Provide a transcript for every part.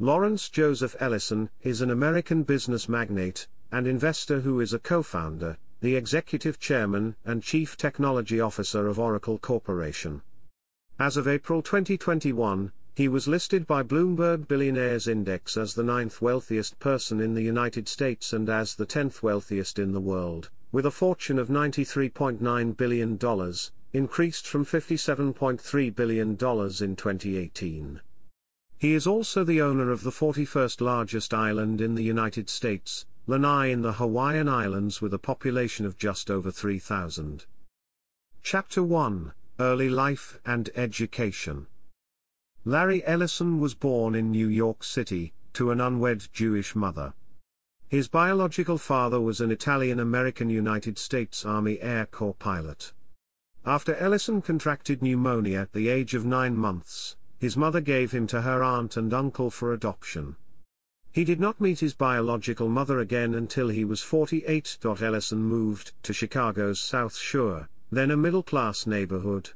Lawrence Joseph Ellison is an American business magnate and investor who is a co-founder, the executive chairman and chief technology officer of Oracle Corporation. As of April 2021, he was listed by Bloomberg Billionaires Index as the ninth wealthiest person in the United States and as the tenth wealthiest in the world, with a fortune of $93.9 billion, increased from $57.3 billion in 2018. He is also the owner of the 41st largest island in the United States, Lanai in the Hawaiian Islands with a population of just over 3,000. Chapter 1 Early Life and Education Larry Ellison was born in New York City, to an unwed Jewish mother. His biological father was an Italian-American United States Army Air Corps pilot. After Ellison contracted pneumonia at the age of nine months, his mother gave him to her aunt and uncle for adoption. He did not meet his biological mother again until he was 48. Ellison moved to Chicago's South Shore, then a middle-class neighborhood.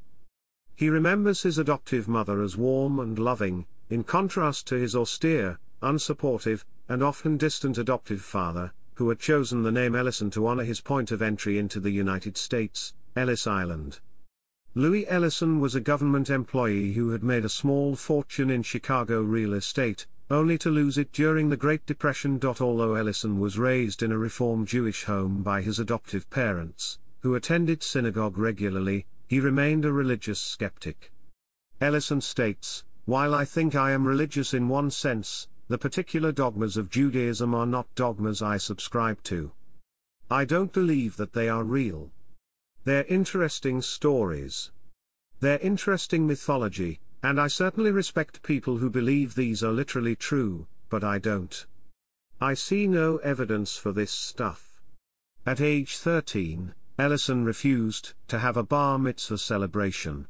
He remembers his adoptive mother as warm and loving, in contrast to his austere, unsupportive, and often distant adoptive father, who had chosen the name Ellison to honor his point of entry into the United States, Ellis Island. Louis Ellison was a government employee who had made a small fortune in Chicago real estate, only to lose it during the Great Depression. Although Ellison was raised in a Reform Jewish home by his adoptive parents, who attended synagogue regularly, he remained a religious skeptic. Ellison states, While I think I am religious in one sense, the particular dogmas of Judaism are not dogmas I subscribe to. I don't believe that they are real. They're interesting stories. They're interesting mythology, and I certainly respect people who believe these are literally true, but I don't. I see no evidence for this stuff. At age 13, Ellison refused to have a bar mitzvah celebration.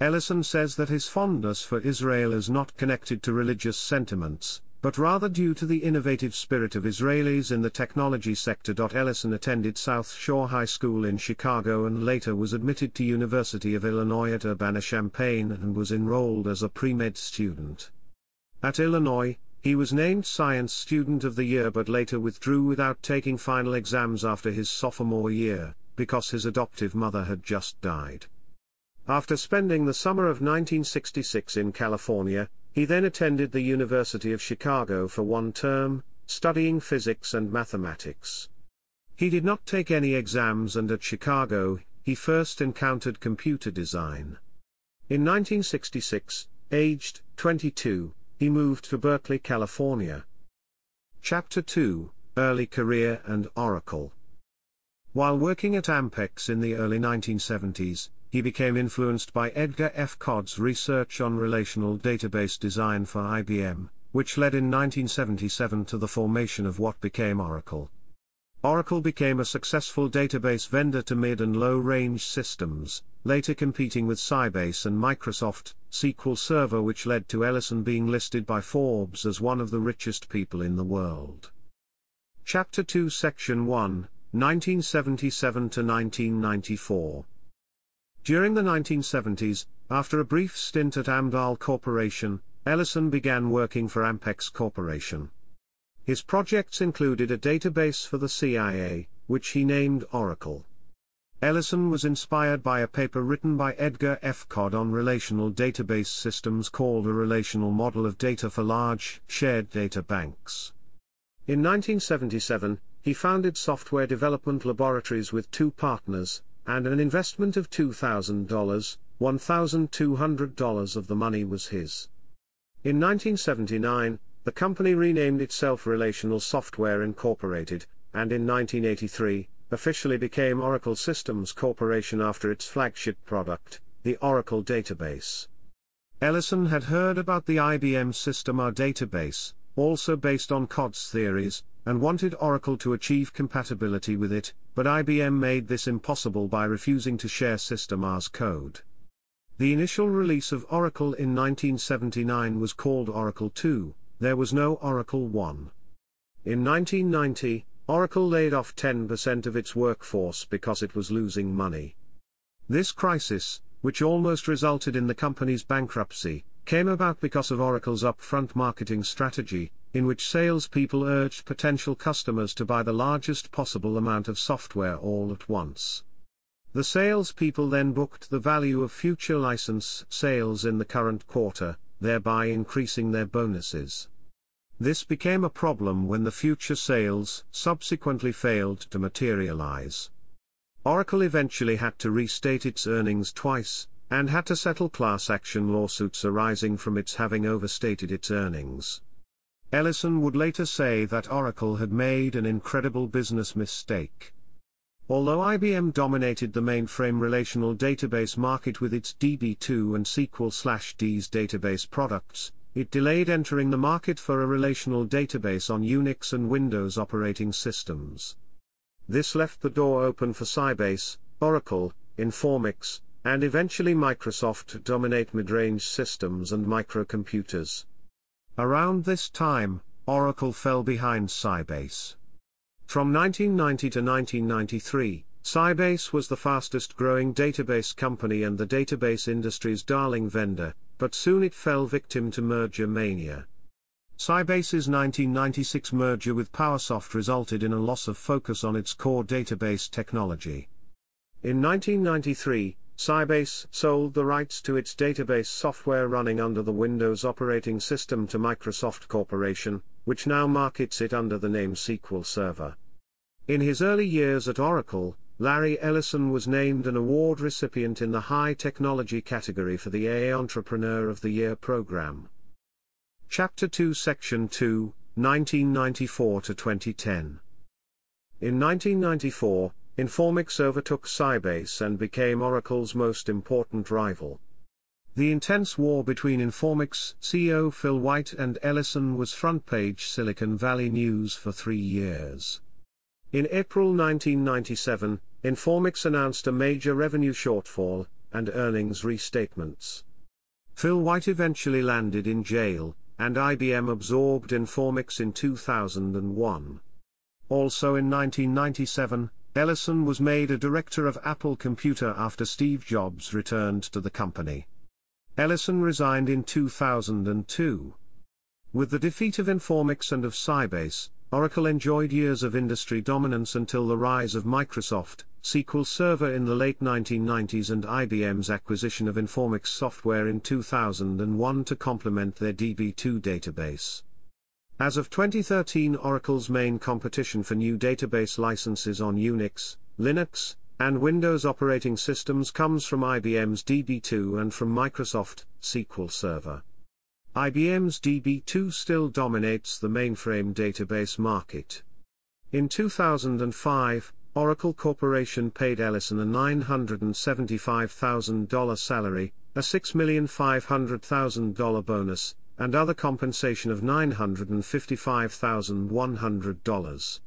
Ellison says that his fondness for Israel is not connected to religious sentiments, but rather due to the innovative spirit of Israelis in the technology sector. Ellison attended South Shore High School in Chicago and later was admitted to University of Illinois at Urbana-Champaign and was enrolled as a pre-med student. At Illinois, he was named Science Student of the Year but later withdrew without taking final exams after his sophomore year, because his adoptive mother had just died. After spending the summer of 1966 in California, he then attended the University of Chicago for one term, studying physics and mathematics. He did not take any exams and at Chicago, he first encountered computer design. In 1966, aged 22, he moved to Berkeley, California. Chapter 2 Early Career and Oracle While working at Ampex in the early 1970s, he became influenced by Edgar F. Codd's research on relational database design for IBM, which led in 1977 to the formation of what became Oracle. Oracle became a successful database vendor to mid and low range systems, later competing with Sybase and Microsoft SQL Server, which led to Ellison being listed by Forbes as one of the richest people in the world. Chapter 2, Section 1, 1977 to 1994. During the 1970s, after a brief stint at Amdahl Corporation, Ellison began working for Ampex Corporation. His projects included a database for the CIA, which he named Oracle. Ellison was inspired by a paper written by Edgar F. Codd on relational database systems called a relational model of data for large, shared data banks. In 1977, he founded software development laboratories with two partners, and an investment of $2,000, $1,200 of the money was his. In 1979, the company renamed itself Relational Software Incorporated, and in 1983, officially became Oracle Systems Corporation after its flagship product, the Oracle Database. Ellison had heard about the IBM System R database, also based on Codd's theories, and wanted Oracle to achieve compatibility with it, but IBM made this impossible by refusing to share System R's code. The initial release of Oracle in 1979 was called Oracle 2, there was no Oracle 1. In 1990, Oracle laid off 10% of its workforce because it was losing money. This crisis, which almost resulted in the company's bankruptcy, came about because of Oracle's upfront marketing strategy, in which salespeople urged potential customers to buy the largest possible amount of software all at once. The salespeople then booked the value of future license sales in the current quarter, thereby increasing their bonuses. This became a problem when the future sales subsequently failed to materialize. Oracle eventually had to restate its earnings twice, and had to settle class action lawsuits arising from its having overstated its earnings. Ellison would later say that Oracle had made an incredible business mistake. Although IBM dominated the mainframe relational database market with its DB2 and SQL/DS database products, it delayed entering the market for a relational database on Unix and Windows operating systems. This left the door open for Sybase, Oracle, Informix, and eventually Microsoft to dominate mid-range systems and microcomputers. Around this time, Oracle fell behind Sybase. From 1990 to 1993, Sybase was the fastest growing database company and the database industry's darling vendor, but soon it fell victim to merger mania. Sybase's 1996 merger with PowerSoft resulted in a loss of focus on its core database technology. In 1993, Sybase sold the rights to its database software running under the Windows operating system to Microsoft Corporation, which now markets it under the name SQL Server. In his early years at Oracle, Larry Ellison was named an award recipient in the high technology category for the AA Entrepreneur of the Year program. Chapter 2 Section 2, 1994 to 2010. In 1994, Informix overtook Sybase and became Oracle's most important rival. The intense war between Informix CEO Phil White and Ellison was front page Silicon Valley news for three years. In April 1997, Informix announced a major revenue shortfall and earnings restatements. Phil White eventually landed in jail, and IBM absorbed Informix in 2001. Also in 1997, Ellison was made a director of Apple Computer after Steve Jobs returned to the company. Ellison resigned in 2002. With the defeat of Informix and of Sybase, Oracle enjoyed years of industry dominance until the rise of Microsoft, SQL Server in the late 1990s and IBM's acquisition of Informix software in 2001 to complement their DB2 database. As of 2013 Oracle's main competition for new database licenses on Unix, Linux, and Windows operating systems comes from IBM's DB2 and from Microsoft, SQL Server. IBM's DB2 still dominates the mainframe database market. In 2005, Oracle Corporation paid Ellison a $975,000 salary, a $6,500,000 bonus, and other compensation of $955,100.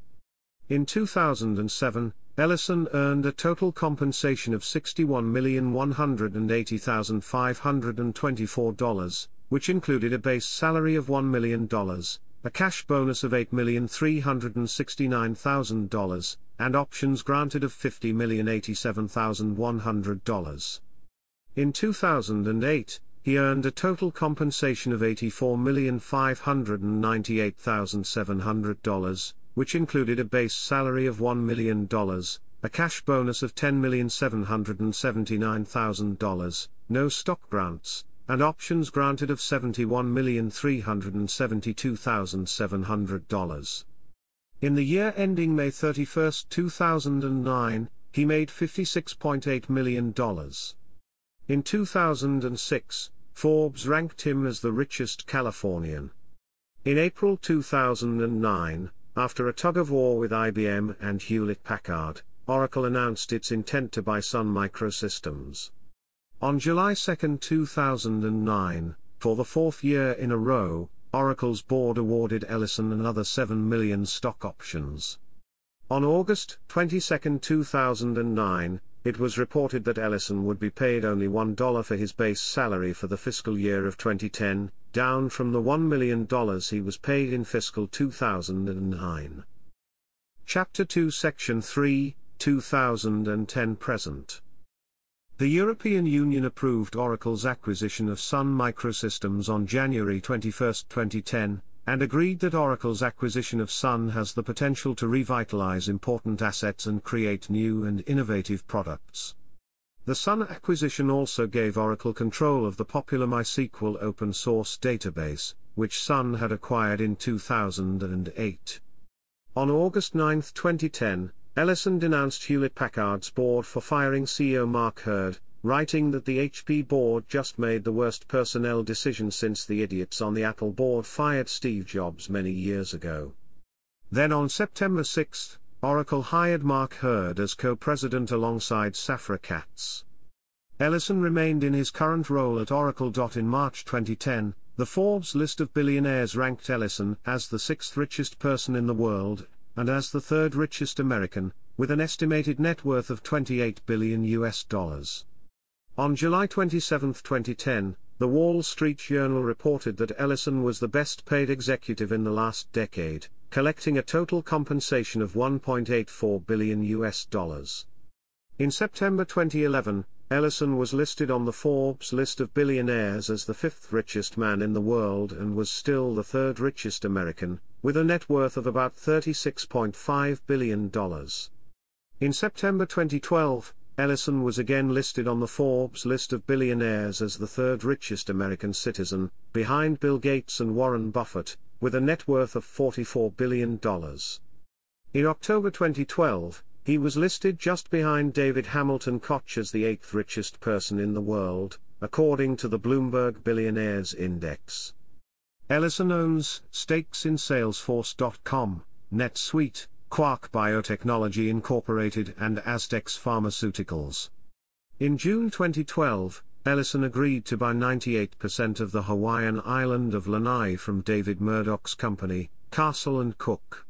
In 2007, Ellison earned a total compensation of $61,180,524, which included a base salary of $1 million, a cash bonus of $8,369,000, and options granted of $50,087,100. In 2008, he earned a total compensation of $84,598,700, which included a base salary of $1 million, a cash bonus of $10,779,000, no stock grants, and options granted of $71,372,700. In the year ending May 31, 2009, he made $56.8 million. In 2006, Forbes ranked him as the richest Californian. In April 2009, after a tug of war with IBM and Hewlett Packard, Oracle announced its intent to buy Sun Microsystems. On July 2, 2009, for the fourth year in a row, Oracle's board awarded Ellison another 7 million stock options. On August 22, 2009, it was reported that Ellison would be paid only $1 for his base salary for the fiscal year of 2010, down from the $1 million he was paid in fiscal 2009. Chapter 2 Section 3, 2010 Present The European Union approved Oracle's acquisition of Sun Microsystems on January 21, 2010, and agreed that Oracle's acquisition of Sun has the potential to revitalize important assets and create new and innovative products. The Sun acquisition also gave Oracle control of the popular MySQL open source database, which Sun had acquired in 2008. On August 9, 2010, Ellison denounced Hewlett Packard's board for firing CEO Mark Hurd, writing that the HP board just made the worst personnel decision since the idiots on the Apple board fired Steve Jobs many years ago. Then on September 6, Oracle hired Mark Hurd as co-president alongside Safra Catz. Ellison remained in his current role at Oracle. In March 2010, the Forbes list of billionaires ranked Ellison as the sixth richest person in the world, and as the third richest American, with an estimated net worth of 28 billion US dollars. On July 27, 2010, the Wall Street Journal reported that Ellison was the best paid executive in the last decade, collecting a total compensation of 1.84 billion US dollars. In September 2011, Ellison was listed on the Forbes list of billionaires as the fifth richest man in the world and was still the third richest American, with a net worth of about $36.5 billion. In September 2012, Ellison was again listed on the Forbes list of billionaires as the third richest American citizen, behind Bill Gates and Warren Buffett, with a net worth of $44 billion. In October 2012, he was listed just behind David Hamilton Koch as the eighth richest person in the world, according to the Bloomberg Billionaires Index. Ellison owns stakes in Salesforce.com, NetSuite, Quark Biotechnology Incorporated and Astex Pharmaceuticals. In June 2012, Ellison agreed to buy 98% of the Hawaiian island of Lanai from David Murdock's company, Castle & Cooke.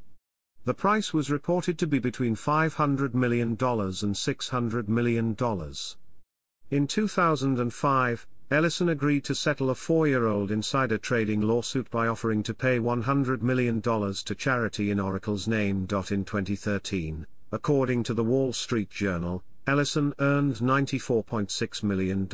The price was reported to be between $500 million and $600 million. In 2005, Ellison agreed to settle a four-year-old insider trading lawsuit by offering to pay $100 million to charity in Oracle's name. In 2013, according to the Wall Street Journal, Ellison earned $94.6 million.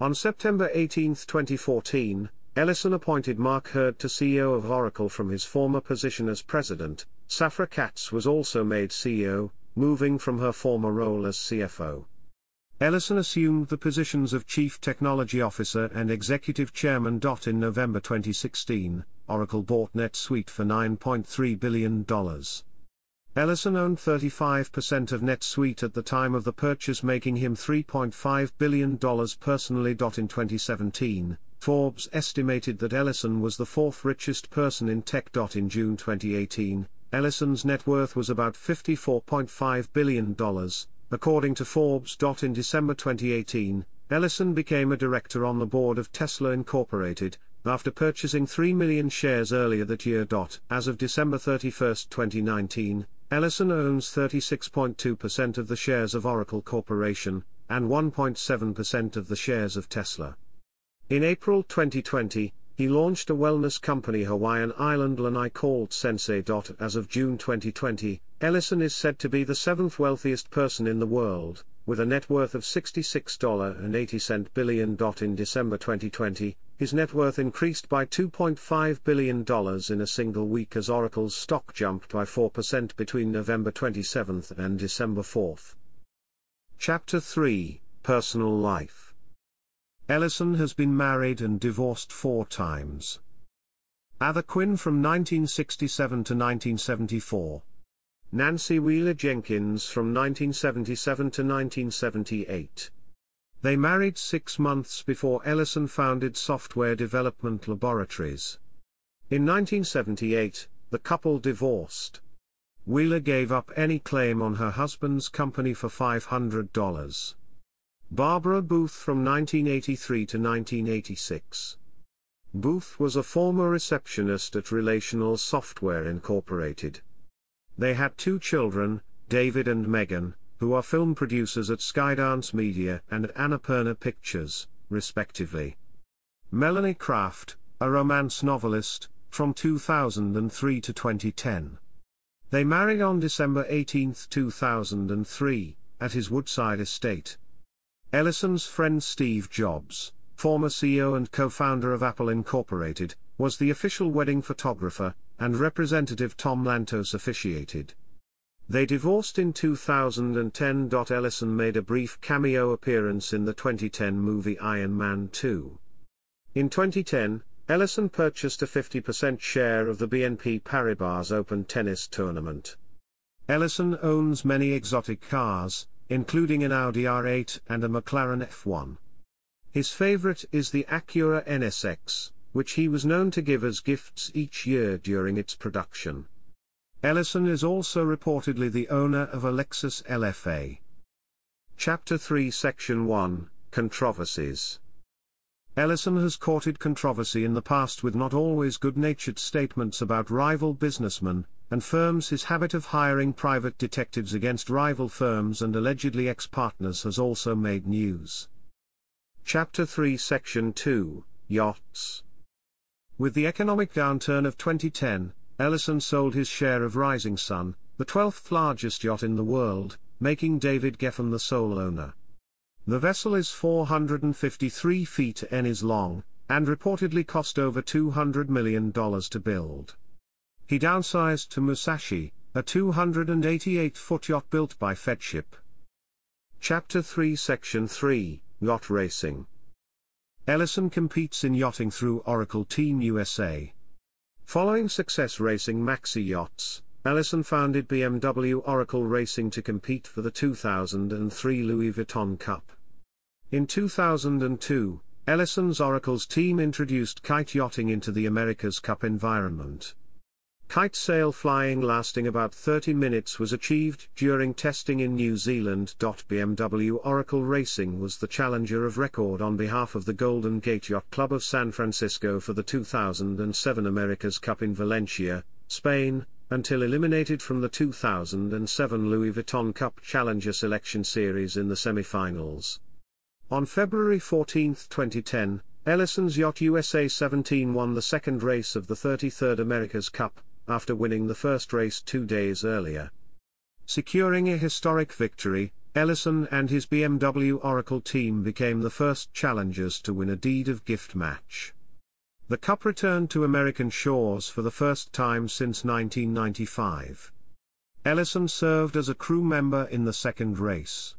On September 18, 2014, Ellison appointed Mark Hurd to CEO of Oracle from his former position as president. Safra Catz was also made CEO, moving from her former role as CFO. Ellison assumed the positions of Chief Technology Officer and Executive Chairman. In November 2016, Oracle bought NetSuite for $9.3 billion. Ellison owned 35% of NetSuite at the time of the purchase, making him $3.5 billion personally. In 2017, Forbes estimated that Ellison was the fourth richest person in tech. In June 2018, Ellison's net worth was about $54.5 billion, According to Forbes. In December 2018, Ellison became a director on the board of Tesla Incorporated, after purchasing 3 million shares earlier that year. As of December 31, 2019, Ellison owns 36.2% of the shares of Oracle Corporation, and 1.7% of the shares of Tesla. In April 2020, he launched a wellness company Hawaiian Island Lanai called Sensei. As of June 2020, Ellison is said to be the seventh wealthiest person in the world, with a net worth of $66.80 billion. In December 2020, his net worth increased by $2.5 billion in a single week as Oracle's stock jumped by 4% between November 27 and December 4. Chapter 3 Personal Life Ellison has been married and divorced four times. Adda Quinn from 1967 to 1974. Nancy Wheeler Jenkins from 1977 to 1978. They married six months before Ellison founded Software Development Laboratories. In 1978, the couple divorced. Wheeler gave up any claim on her husband's company for $500. Barbara Booth from 1983 to 1986. Booth was a former receptionist at Relational Software Incorporated. They had two children, David and Megan, who are film producers at Skydance Media and Annapurna Pictures, respectively. Melanie Kraft, a romance novelist, from 2003 to 2010. They married on December 18, 2003, at his Woodside estate. Ellison's friend Steve Jobs, former CEO and co-founder of Apple Incorporated, was the official wedding photographer, and Representative Tom Lantos officiated. They divorced in 2010. Ellison made a brief cameo appearance in the 2010 movie Iron Man 2. In 2010, Ellison purchased a 50% share of the BNP Paribas Open tennis tournament. Ellison owns many exotic cars, including an Audi R8 and a McLaren F1. His favorite is the Acura NSX, which he was known to give as gifts each year during its production. Ellison is also reportedly the owner of a Lexus LFA. Chapter 3 Section 1 Controversies Ellison has courted controversy in the past with not always good-natured statements about rival businessmen, and firms his habit of hiring private detectives against rival firms and allegedly ex-partners has also made news. Chapter 3 Section 2 Yachts With the economic downturn of 2010, Ellison sold his share of Rising Sun, the 12th largest yacht in the world, making David Geffen the sole owner. The vessel is 453 feet N is long, and reportedly cost over $200 million to build. He downsized to Musashi, a 288-foot yacht built by Feadship. Chapter 3 Section 3, Yacht Racing Ellison competes in yachting through Oracle Team USA. Following success racing maxi yachts, Ellison founded BMW Oracle Racing to compete for the 2003 Louis Vuitton Cup. In 2002, Ellison's Oracle's team introduced kite yachting into the America's Cup environment. Kite sail flying lasting about 30 minutes was achieved during testing in New Zealand. BMW Oracle Racing was the challenger of record on behalf of the Golden Gate Yacht Club of San Francisco for the 2007 America's Cup in Valencia, Spain, until eliminated from the 2007 Louis Vuitton Cup Challenger Selection Series in the semi-finals. On February 14, 2010, Ellison's Yacht USA 17 won the second race of the 33rd America's Cup, after winning the first race two days earlier. Securing a historic victory, Ellison and his BMW Oracle team became the first challengers to win a deed of gift match. The Cup returned to American shores for the first time since 1995. Ellison served as a crew member in the second race.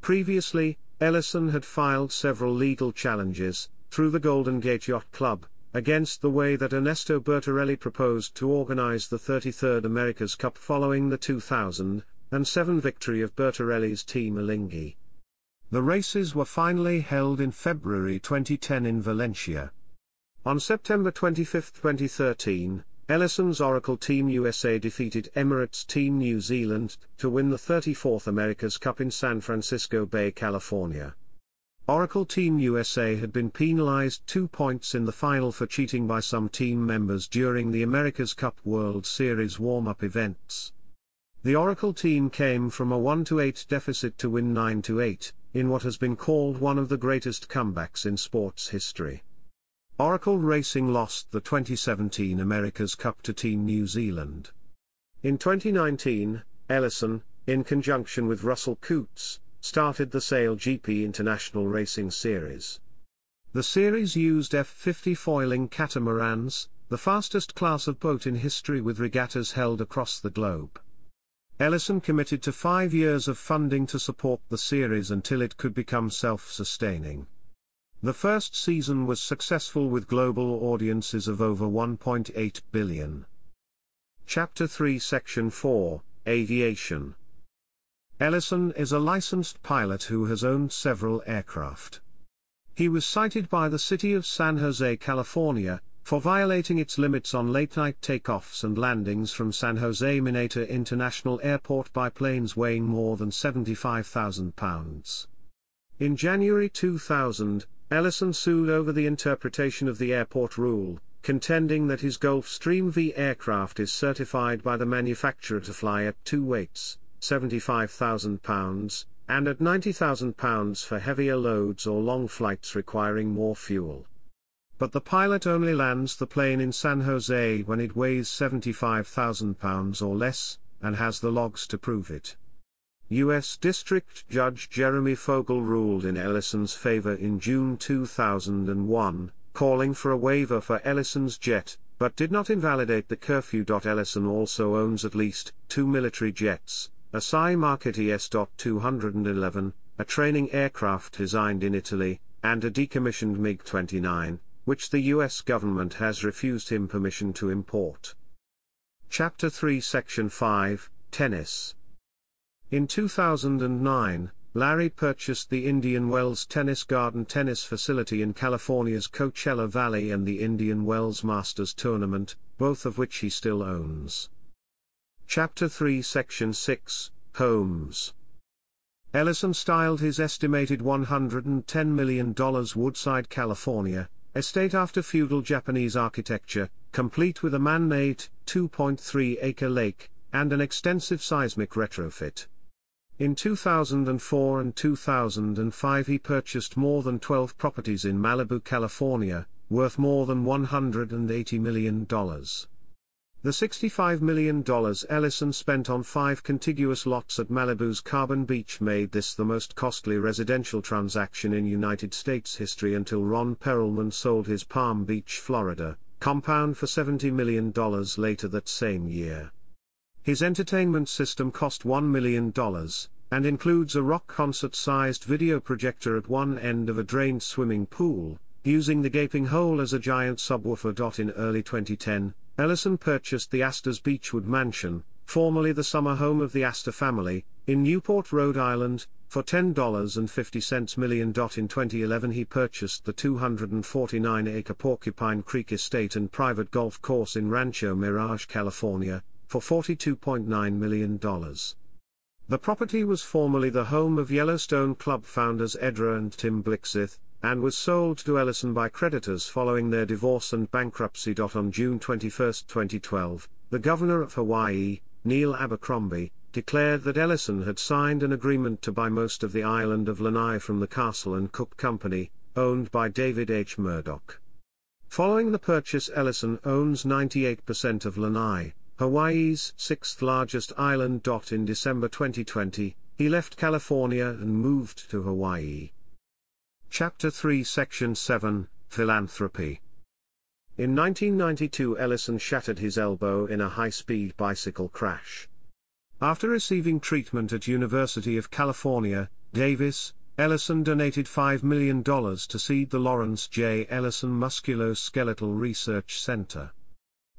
Previously, Ellison had filed several legal challenges, through the Golden Gate Yacht Club, against the way that Ernesto Bertarelli proposed to organize the 33rd America's Cup following the 2007 victory of Bertarelli's team Alinghi. The races were finally held in February 2010 in Valencia. On September 25, 2013, Ellison's Oracle Team USA defeated Emirates Team New Zealand to win the 34th America's Cup in San Francisco Bay, California. Oracle Team USA had been penalized two points in the final for cheating by some team members during the America's Cup World Series warm-up events. The Oracle team came from a 1-8 deficit to win 9-8, in what has been called one of the greatest comebacks in sports history. Oracle Racing lost the 2017 America's Cup to Team New Zealand. In 2019, Ellison, in conjunction with Russell Coutts, started the Sail GP International Racing Series. The series used F-50 foiling catamarans, the fastest class of boat in history with regattas held across the globe. Ellison committed to five years of funding to support the series until it could become self-sustaining. The first season was successful with global audiences of over 1.8 billion. Chapter 3 Section 4 Aviation Ellison is a licensed pilot who has owned several aircraft. He was cited by the city of San Jose, California, for violating its limits on late-night takeoffs and landings from San Jose Mineta International Airport by planes weighing more than 75,000 pounds. In January 2000, Ellison sued over the interpretation of the airport rule, contending that his Gulfstream V aircraft is certified by the manufacturer to fly at two weights, £75,000, and at £90,000 for heavier loads or long flights requiring more fuel. But the pilot only lands the plane in San Jose when it weighs £75,000 or less, and has the logs to prove it. U.S. District Judge Jeremy Fogel ruled in Ellison's favor in June 2001, calling for a waiver for Ellison's jet, but did not invalidate the curfew. Ellison also owns at least two military jets, a SI Market ES.211, a training aircraft designed in Italy, and a decommissioned MiG 29, which the US government has refused him permission to import. Chapter 3 Section 5 Tennis In 2009, Larry purchased the Indian Wells Tennis Garden tennis facility in California's Coachella Valley and the Indian Wells Masters Tournament, both of which he still owns. Chapter 3 Section 6 Homes Ellison styled his estimated $110 million Woodside, California, estate after feudal Japanese architecture, complete with a man-made, 2.3-acre lake, and an extensive seismic retrofit. In 2004 and 2005 he purchased more than 12 properties in Malibu, California, worth more than $180 million. The $65 million Ellison spent on five contiguous lots at Malibu's Carbon Beach made this the most costly residential transaction in United States history until Ron Perelman sold his Palm Beach, Florida, compound for $70 million later that same year. His entertainment system cost $1 million, and includes a rock concert-sized video projector at one end of a drained swimming pool, using the gaping hole as a giant subwoofer. In early 2010, Ellison purchased the Astor's Beechwood Mansion, formerly the summer home of the Astor family, in Newport, Rhode Island, for $10.50 million. In 2011 he purchased the 249-acre Porcupine Creek Estate and private golf course in Rancho Mirage, California, for $42.9 million. The property was formerly the home of Yellowstone Club founders Edra and Tim Blixseth, and was sold to Ellison by creditors following their divorce and bankruptcy. On June 21, 2012, the governor of Hawaii, Neil Abercrombie, declared that Ellison had signed an agreement to buy most of the island of Lanai from the Castle and Cooke Company, owned by David H. Murdock. Following the purchase Ellison owns 98% of Lanai, Hawaii's sixth largest island. In December 2020, he left California and moved to Hawaii. Chapter 3 Section 7 Philanthropy In 1992 Ellison shattered his elbow in a high-speed bicycle crash. After receiving treatment at University of California, Davis, Ellison donated $5 million to seed the Lawrence J. Ellison Musculoskeletal Research Center.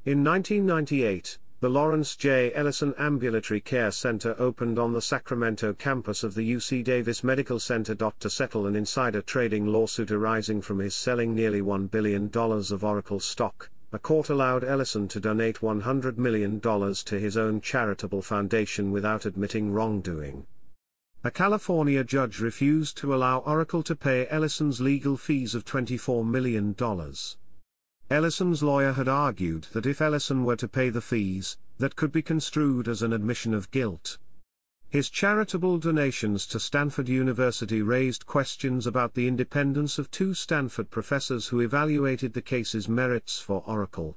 In 1998, the Lawrence J. Ellison Ambulatory Care Center opened on the Sacramento campus of the UC Davis Medical Center. To settle an insider trading lawsuit arising from his selling nearly $1 billion of Oracle stock, a court allowed Ellison to donate $100 million to his own charitable foundation without admitting wrongdoing. A California judge refused to allow Oracle to pay Ellison's legal fees of $24 million. Ellison's lawyer had argued that if Ellison were to pay the fees, that could be construed as an admission of guilt. His charitable donations to Stanford University raised questions about the independence of two Stanford professors who evaluated the case's merits for Oracle.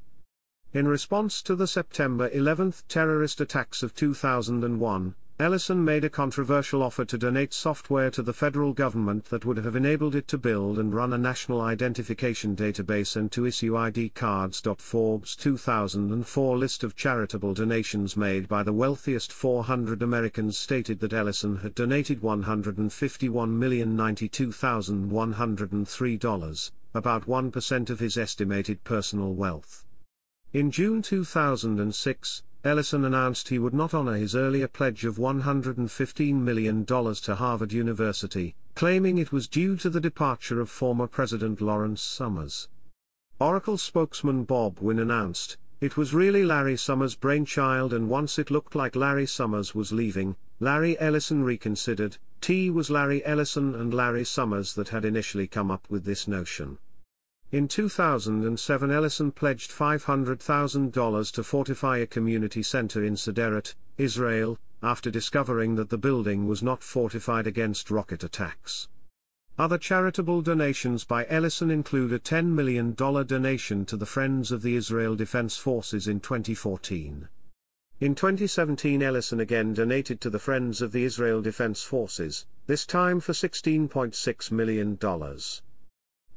In response to the September 11 terrorist attacks of 2001, Ellison made a controversial offer to donate software to the federal government that would have enabled it to build and run a national identification database and to issue ID cards. Forbes 2004 list of charitable donations made by the wealthiest 400 Americans stated that Ellison had donated $151,092,103, about 1% of his estimated personal wealth. In June 2006, Ellison announced he would not honor his earlier pledge of $115 million to Harvard University, claiming it was due to the departure of former President Lawrence Summers. Oracle spokesman Bob Wynn announced, it was really Larry Summers' brainchild and once it looked like Larry Summers was leaving, Larry Ellison reconsidered, T was Larry Ellison and Larry Summers that had initially come up with this notion. In 2007 Ellison pledged $500,000 to fortify a community center in Sderot, Israel, after discovering that the building was not fortified against rocket attacks. Other charitable donations by Ellison include a $10 million donation to the Friends of the Israel Defense Forces in 2014. In 2017 Ellison again donated to the Friends of the Israel Defense Forces, this time for $16.6 million.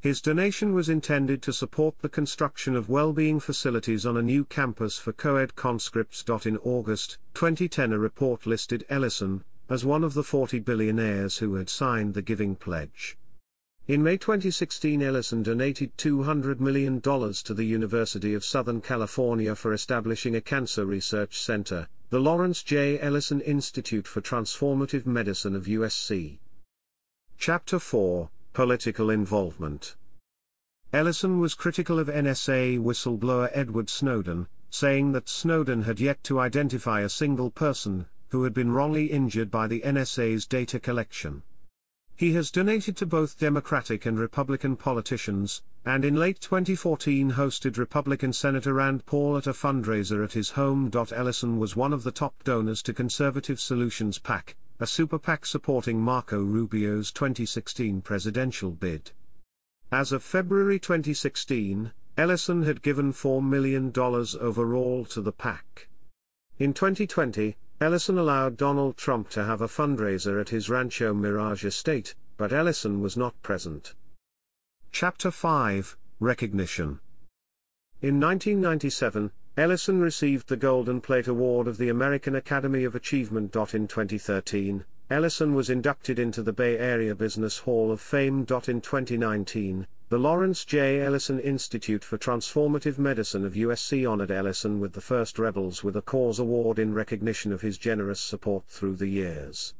His donation was intended to support the construction of well-being facilities on a new campus for co-ed conscripts. In August 2010 a report listed Ellison as one of the 40 billionaires who had signed the Giving Pledge. In May 2016 Ellison donated $200 million to the University of Southern California for establishing a cancer research center, the Lawrence J. Ellison Institute for Transformative Medicine of USC. Chapter 4 Political Involvement Ellison was critical of NSA whistleblower Edward Snowden, saying that Snowden had yet to identify a single person who had been wrongly injured by the NSA's data collection. He has donated to both Democratic and Republican politicians, and in late 2014 hosted Republican Senator Rand Paul at a fundraiser at his home. Ellison was one of the top donors to Conservative Solutions PAC, a super PAC supporting Marco Rubio's 2016 presidential bid. As of February 2016, Ellison had given $4 million overall to the PAC. In 2020, Ellison allowed Donald Trump to have a fundraiser at his Rancho Mirage estate, but Ellison was not present. Chapter 5 Recognition In 1997, Ellison received the Golden Plate Award of the American Academy of Achievement. In 2013, Ellison was inducted into the Bay Area Business Hall of Fame. In 2019, the Lawrence J. Ellison Institute for Transformative Medicine of USC honored Ellison with the first Rebels with a Cause Award in recognition of his generous support through the years.